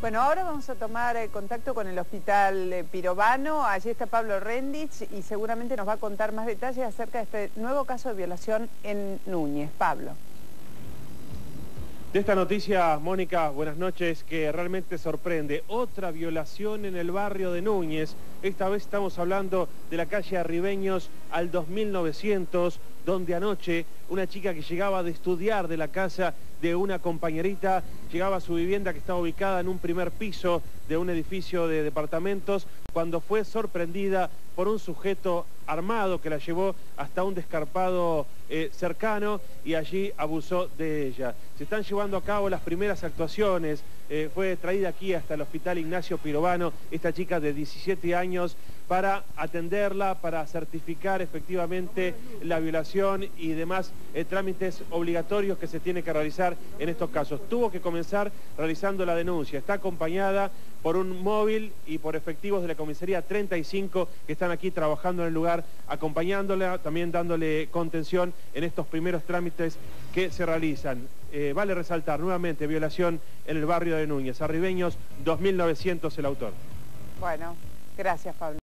Bueno, ahora vamos a tomar eh, contacto con el Hospital eh, Pirobano. Allí está Pablo Rendich y seguramente nos va a contar más detalles acerca de este nuevo caso de violación en Núñez. Pablo. De esta noticia, Mónica, buenas noches, que realmente sorprende. Otra violación en el barrio de Núñez. Esta vez estamos hablando de la calle Arribeños al 2900, donde anoche una chica que llegaba de estudiar de la casa de una compañerita, llegaba a su vivienda que estaba ubicada en un primer piso de un edificio de departamentos, cuando fue sorprendida por un sujeto armado que la llevó hasta un descarpado eh, cercano y allí abusó de ella. Se están llevando a cabo las primeras actuaciones, eh, fue traída aquí hasta el hospital Ignacio Pirovano, esta chica de 17 años, para atenderla, para certificar efectivamente la violación y demás eh, trámites obligatorios que se tiene que realizar en estos casos. Tuvo que comenzar realizando la denuncia, está acompañada por un móvil y por efectivos de la comisaría 35 que están aquí trabajando en el lugar, acompañándola, también dándole contención en estos primeros trámites que se realizan. Eh, vale resaltar nuevamente violación en el barrio de Núñez, Arribeños 2900 el autor. Bueno, gracias Pablo.